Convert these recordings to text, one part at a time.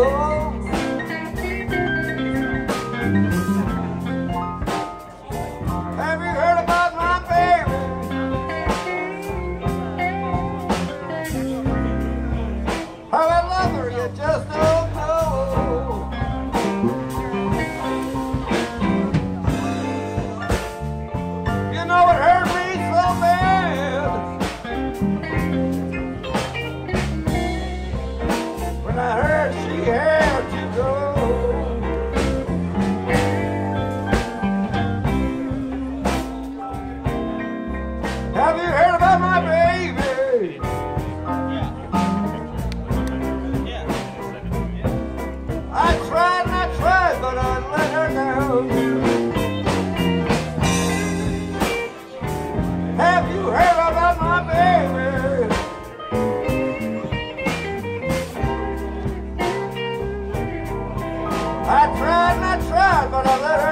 어. bad, but I let her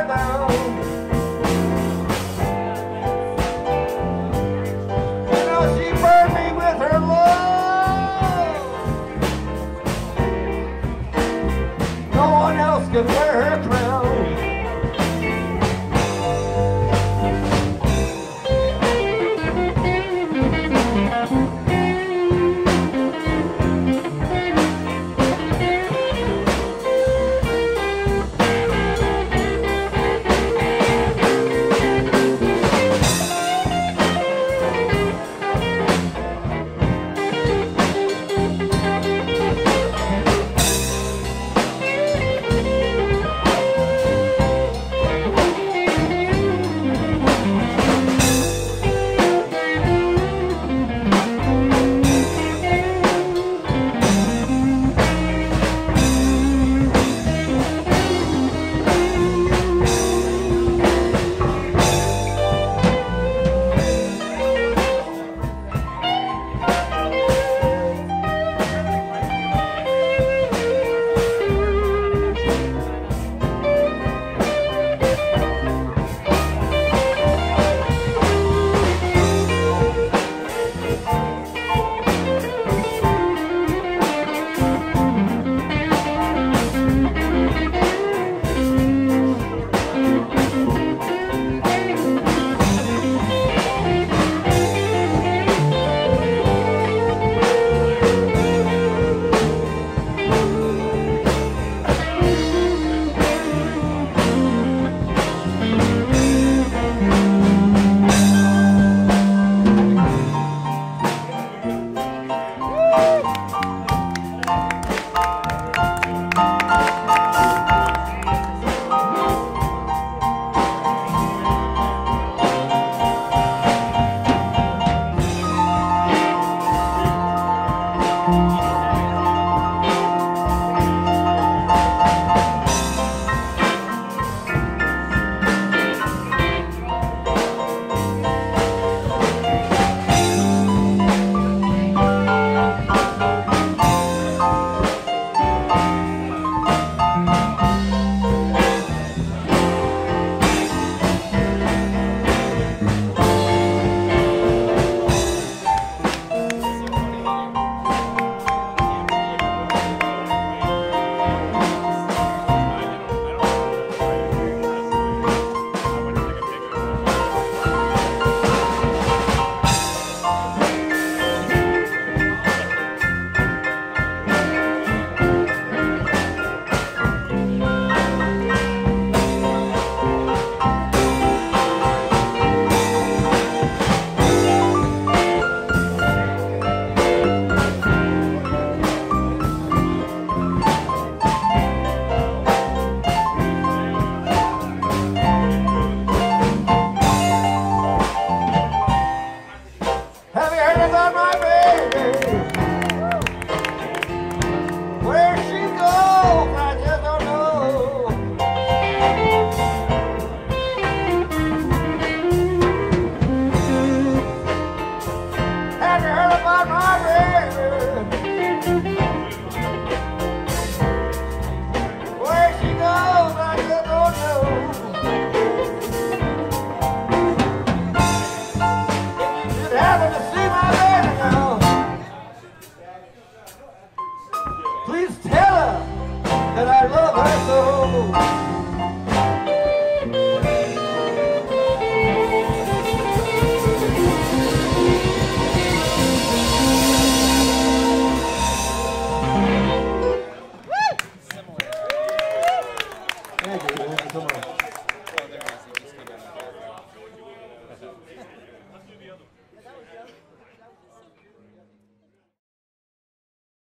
哎，对，就这么着。